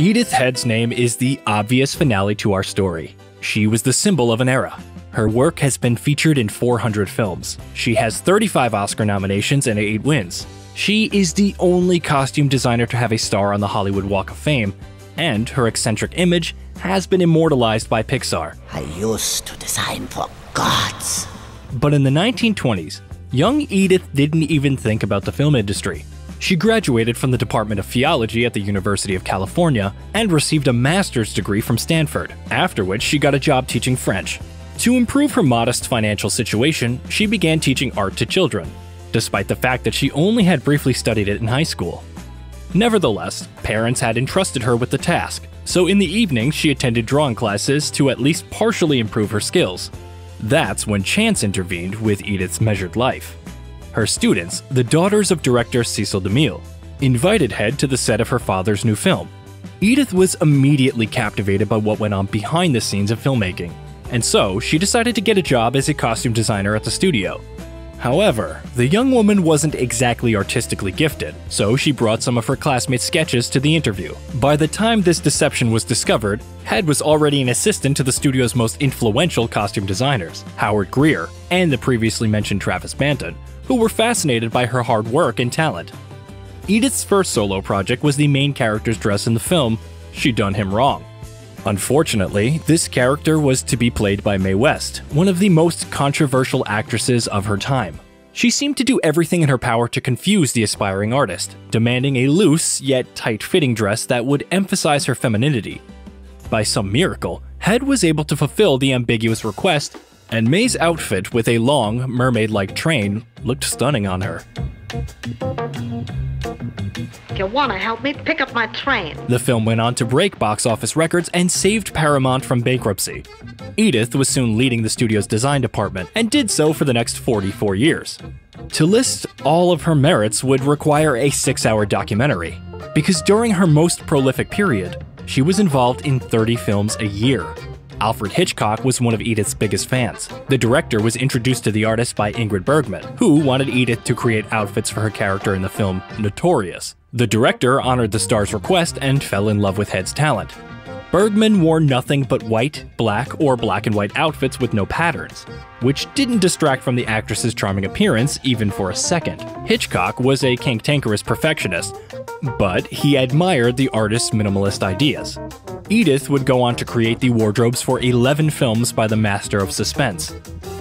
Edith Head's name is the obvious finale to our story. She was the symbol of an era. Her work has been featured in 400 films. She has 35 Oscar nominations and 8 wins. She is the only costume designer to have a star on the Hollywood Walk of Fame, and her eccentric image has been immortalized by Pixar. I used to design for gods. But in the 1920s, young Edith didn't even think about the film industry. She graduated from the Department of Theology at the University of California and received a master's degree from Stanford, after which she got a job teaching French. To improve her modest financial situation, she began teaching art to children, despite the fact that she only had briefly studied it in high school. Nevertheless, parents had entrusted her with the task, so in the evening she attended drawing classes to at least partially improve her skills. That's when chance intervened with Edith's measured life. Her students, the daughters of director Cecil DeMille, invited Head to the set of her father's new film. Edith was immediately captivated by what went on behind the scenes of filmmaking, and so she decided to get a job as a costume designer at the studio. However, the young woman wasn't exactly artistically gifted, so she brought some of her classmates' sketches to the interview. By the time this deception was discovered, Head was already an assistant to the studio's most influential costume designers, Howard Greer, and the previously mentioned Travis Banton, who were fascinated by her hard work and talent. Edith's first solo project was the main character's dress in the film, She Done Him Wrong. Unfortunately, this character was to be played by Mae West, one of the most controversial actresses of her time. She seemed to do everything in her power to confuse the aspiring artist, demanding a loose yet tight fitting dress that would emphasize her femininity. By some miracle, Head was able to fulfill the ambiguous request and Mae's outfit with a long, mermaid like train looked stunning on her. You want to help me, pick up my train. The film went on to break box office records and saved Paramount from bankruptcy. Edith was soon leading the studio's design department and did so for the next 44 years. To list all of her merits would require a six hour documentary, because during her most prolific period, she was involved in 30 films a year, Alfred Hitchcock was one of Edith's biggest fans. The director was introduced to the artist by Ingrid Bergman, who wanted Edith to create outfits for her character in the film Notorious. The director honored the star's request and fell in love with Head's talent. Bergman wore nothing but white, black, or black and white outfits with no patterns, which didn't distract from the actress's charming appearance even for a second. Hitchcock was a cantankerous perfectionist, but he admired the artist's minimalist ideas. Edith would go on to create the wardrobes for 11 films by the master of suspense.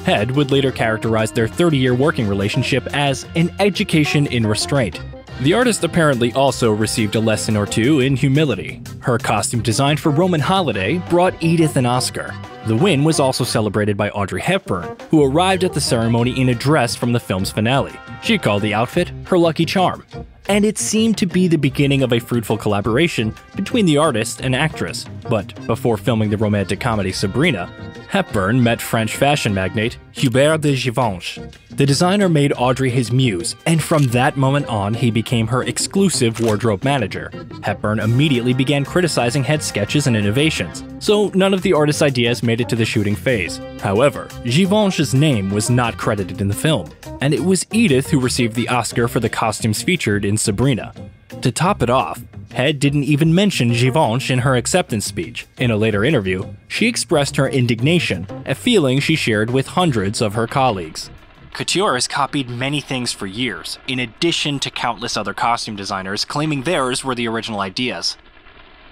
Head would later characterize their 30 year working relationship as an education in restraint. The artist apparently also received a lesson or two in humility. Her costume design for Roman Holiday brought Edith an Oscar. The win was also celebrated by Audrey Hepburn, who arrived at the ceremony in a dress from the film's finale. She called the outfit her lucky charm and it seemed to be the beginning of a fruitful collaboration between the artist and actress. But before filming the romantic comedy Sabrina, Hepburn met French fashion magnate Hubert de Givenchy. The designer made Audrey his muse, and from that moment on, he became her exclusive wardrobe manager. Hepburn immediately began criticizing Head's sketches and innovations, so none of the artist's ideas made it to the shooting phase. However, Givenchy's name was not credited in the film, and it was Edith who received the Oscar for the costumes featured in Sabrina. To top it off, Head didn't even mention Givenchy in her acceptance speech. In a later interview, she expressed her indignation, a feeling she shared with hundreds of her colleagues. Couture has copied many things for years, in addition to countless other costume designers claiming theirs were the original ideas.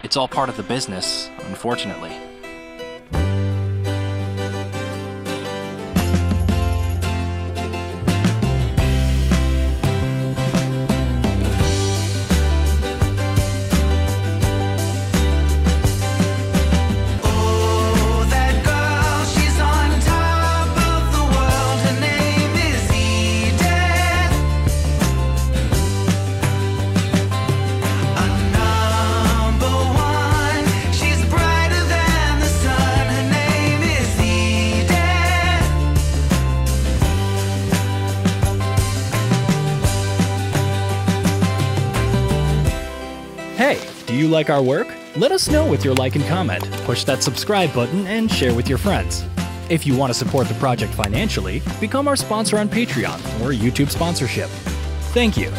It's all part of the business, unfortunately. Hey, do you like our work? Let us know with your like and comment. Push that subscribe button and share with your friends. If you want to support the project financially, become our sponsor on Patreon or YouTube sponsorship. Thank you.